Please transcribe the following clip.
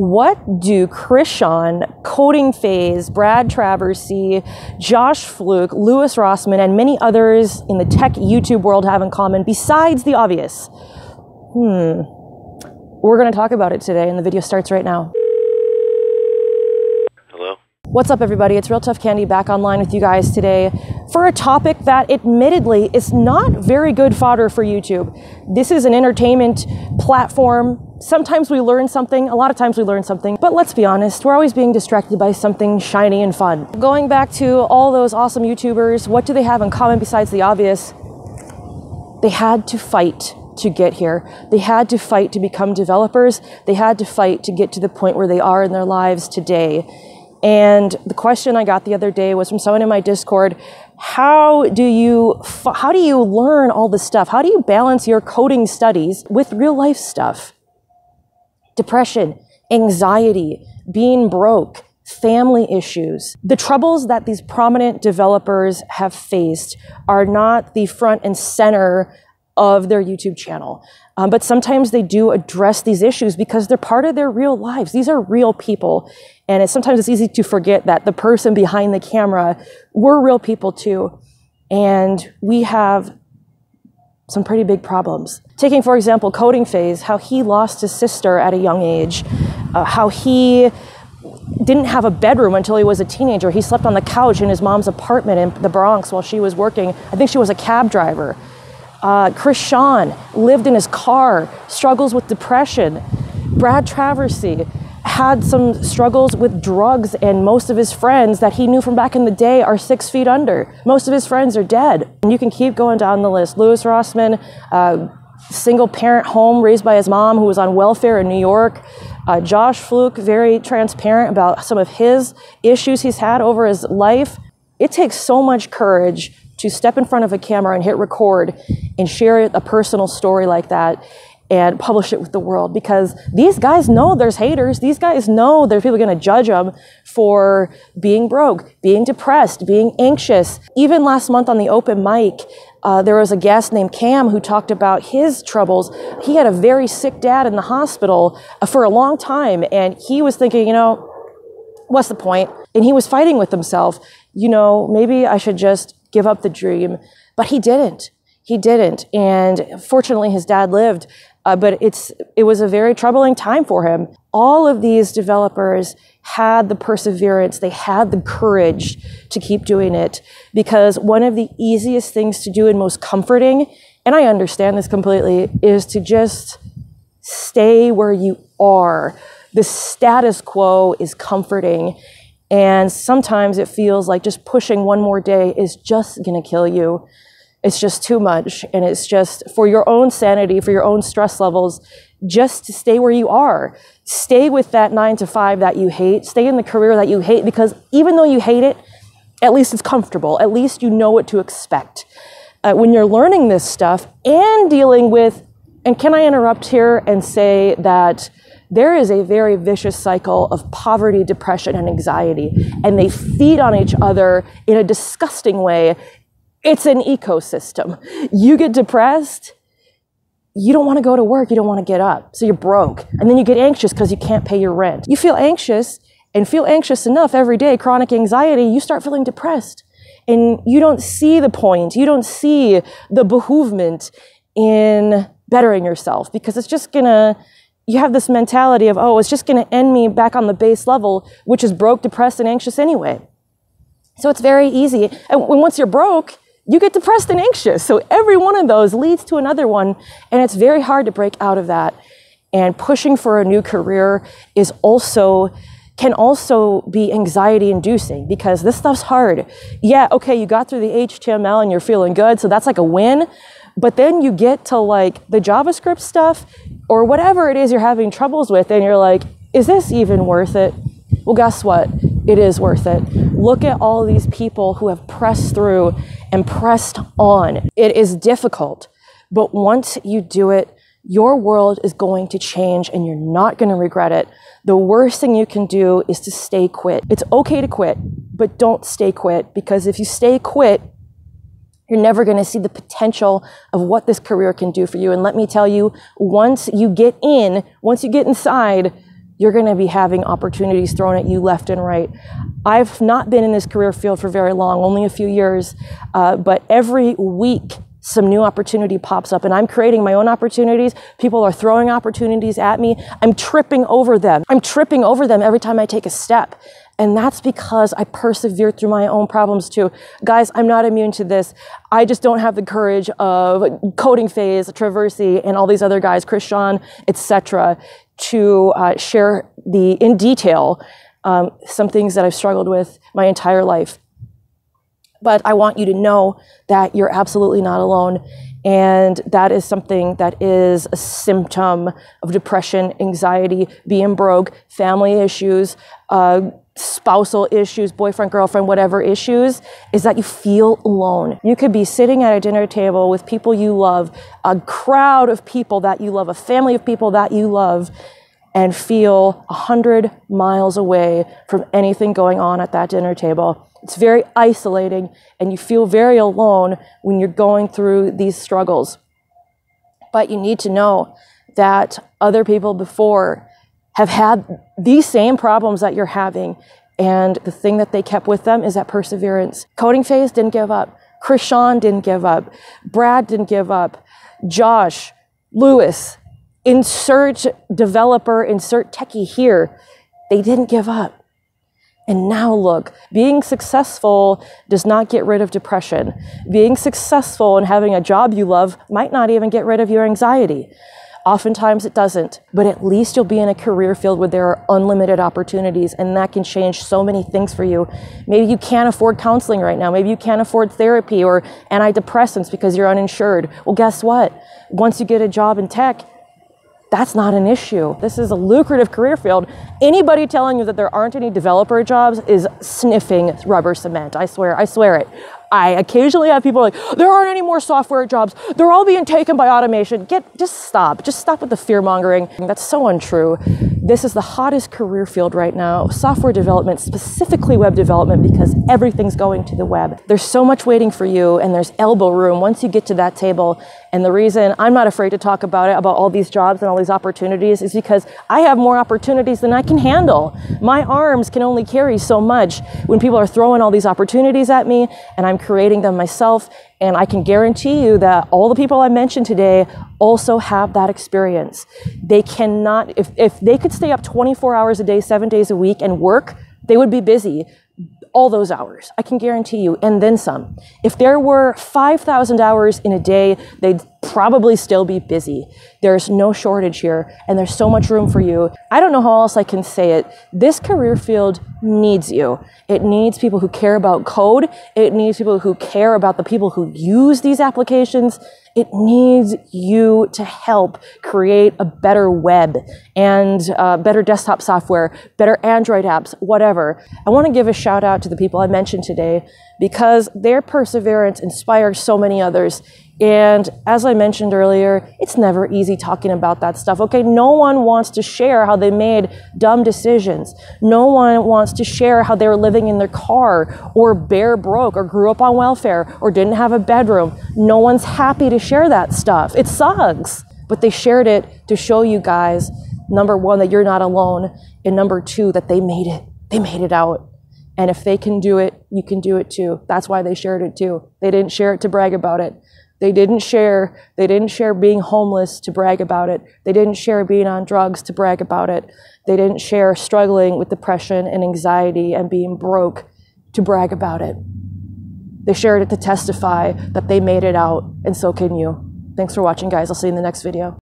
what do Chris Sean, Coding Phase, Brad Traversy, Josh Fluke, Louis Rossman, and many others in the tech YouTube world have in common besides the obvious? Hmm. We're going to talk about it today, and the video starts right now. Hello? What's up, everybody? It's Real Tough Candy back online with you guys today for a topic that admittedly is not very good fodder for YouTube. This is an entertainment platform sometimes we learn something, a lot of times we learn something, but let's be honest, we're always being distracted by something shiny and fun. Going back to all those awesome YouTubers, what do they have in common besides the obvious? They had to fight to get here. They had to fight to become developers. They had to fight to get to the point where they are in their lives today. And the question I got the other day was from someone in my Discord, how do you how do you learn all this stuff? How do you balance your coding studies with real life stuff? Depression, anxiety, being broke, family issues. The troubles that these prominent developers have faced are not the front and center of their YouTube channel. Um, but sometimes they do address these issues because they're part of their real lives. These are real people. And it's, sometimes it's easy to forget that the person behind the camera, we're real people too. And we have some pretty big problems. Taking, for example, coding phase, how he lost his sister at a young age, uh, how he didn't have a bedroom until he was a teenager. He slept on the couch in his mom's apartment in the Bronx while she was working. I think she was a cab driver. Uh, Sean lived in his car, struggles with depression. Brad Traversy had some struggles with drugs, and most of his friends that he knew from back in the day are six feet under. Most of his friends are dead. And you can keep going down the list. Louis Rossman, uh, single parent home raised by his mom who was on welfare in New York. Uh, Josh Fluke, very transparent about some of his issues he's had over his life. It takes so much courage to step in front of a camera and hit record and share a personal story like that and publish it with the world because these guys know there's haters. These guys know there's people going to judge them for being broke, being depressed, being anxious. Even last month on the open mic, uh, there was a guest named Cam who talked about his troubles. He had a very sick dad in the hospital uh, for a long time, and he was thinking, you know, what's the point? And he was fighting with himself, you know, maybe I should just give up the dream. But he didn't. He didn't. And fortunately, his dad lived. Uh, but it's it was a very troubling time for him. All of these developers had the perseverance, they had the courage to keep doing it because one of the easiest things to do and most comforting, and I understand this completely, is to just stay where you are. The status quo is comforting. And sometimes it feels like just pushing one more day is just going to kill you it's just too much. And it's just for your own sanity, for your own stress levels, just to stay where you are. Stay with that nine to five that you hate. Stay in the career that you hate because even though you hate it, at least it's comfortable. At least you know what to expect. Uh, when you're learning this stuff and dealing with, and can I interrupt here and say that there is a very vicious cycle of poverty, depression, and anxiety, and they feed on each other in a disgusting way it's an ecosystem. You get depressed, you don't want to go to work, you don't want to get up. So you're broke. And then you get anxious because you can't pay your rent. You feel anxious and feel anxious enough every day, chronic anxiety, you start feeling depressed. And you don't see the point, you don't see the behoovement in bettering yourself because it's just gonna, you have this mentality of, oh, it's just gonna end me back on the base level, which is broke, depressed, and anxious anyway. So it's very easy. And once you're broke, you get depressed and anxious. So every one of those leads to another one, and it's very hard to break out of that. And pushing for a new career is also can also be anxiety inducing because this stuff's hard. Yeah, okay, you got through the HTML and you're feeling good, so that's like a win. But then you get to like the JavaScript stuff or whatever it is you're having troubles with, and you're like, is this even worth it? Well, guess what? It is worth it. Look at all these people who have pressed through and pressed on. It is difficult, but once you do it, your world is going to change and you're not going to regret it. The worst thing you can do is to stay quit. It's okay to quit, but don't stay quit because if you stay quit, you're never going to see the potential of what this career can do for you. And let me tell you, once you get in, once you get inside, you're going to be having opportunities thrown at you left and right. I've not been in this career field for very long, only a few years, uh, but every week some new opportunity pops up and I'm creating my own opportunities. People are throwing opportunities at me. I'm tripping over them. I'm tripping over them every time I take a step. And that's because I persevered through my own problems too. Guys, I'm not immune to this. I just don't have the courage of coding phase, Traversy, and all these other guys, Chris Sean, etc., to uh, share the in detail um, some things that I've struggled with my entire life. But I want you to know that you're absolutely not alone. And that is something that is a symptom of depression, anxiety, being broke, family issues, uh, spousal issues, boyfriend, girlfriend, whatever issues, is that you feel alone. You could be sitting at a dinner table with people you love, a crowd of people that you love, a family of people that you love, and feel a hundred miles away from anything going on at that dinner table. It's very isolating, and you feel very alone when you're going through these struggles. But you need to know that other people before have had these same problems that you're having. And the thing that they kept with them is that perseverance. Coding phase didn't give up. Chris Sean didn't give up. Brad didn't give up. Josh, Louis, insert developer, insert techie here. They didn't give up. And now look, being successful does not get rid of depression. Being successful and having a job you love might not even get rid of your anxiety. Oftentimes it doesn't, but at least you'll be in a career field where there are unlimited opportunities and that can change so many things for you. Maybe you can't afford counseling right now. Maybe you can't afford therapy or antidepressants because you're uninsured. Well, guess what? Once you get a job in tech, that's not an issue. This is a lucrative career field. Anybody telling you that there aren't any developer jobs is sniffing rubber cement. I swear, I swear it. I occasionally have people like, there aren't any more software jobs. They're all being taken by automation. Get, just stop. Just stop with the fear mongering. That's so untrue. This is the hottest career field right now, software development, specifically web development, because everything's going to the web. There's so much waiting for you, and there's elbow room once you get to that table. And the reason I'm not afraid to talk about it, about all these jobs and all these opportunities, is because I have more opportunities than I can handle. My arms can only carry so much when people are throwing all these opportunities at me, and I'm creating them myself. And I can guarantee you that all the people I mentioned today also have that experience. They cannot, if, if they could stay up 24 hours a day, seven days a week and work, they would be busy all those hours. I can guarantee you, and then some. If there were 5,000 hours in a day, they'd probably still be busy. There's no shortage here, and there's so much room for you. I don't know how else I can say it. This career field needs you. It needs people who care about code. It needs people who care about the people who use these applications. It needs you to help create a better web and uh, better desktop software, better Android apps, whatever. I want to give a shout out to the people I mentioned today because their perseverance inspires so many others. And as I mentioned earlier, it's never easy talking about that stuff. Okay, no one wants to share how they made dumb decisions. No one wants to share how they were living in their car or bare broke or grew up on welfare or didn't have a bedroom. No one's happy to share that stuff. It sucks. But they shared it to show you guys number one, that you're not alone, and number two, that they made it. They made it out. And if they can do it, you can do it too. That's why they shared it too. They didn't share it to brag about it. They didn't share, they didn't share being homeless to brag about it. They didn't share being on drugs to brag about it. They didn't share struggling with depression and anxiety and being broke to brag about it. They shared it to testify that they made it out, and so can you. Thanks for watching, guys. I'll see you in the next video.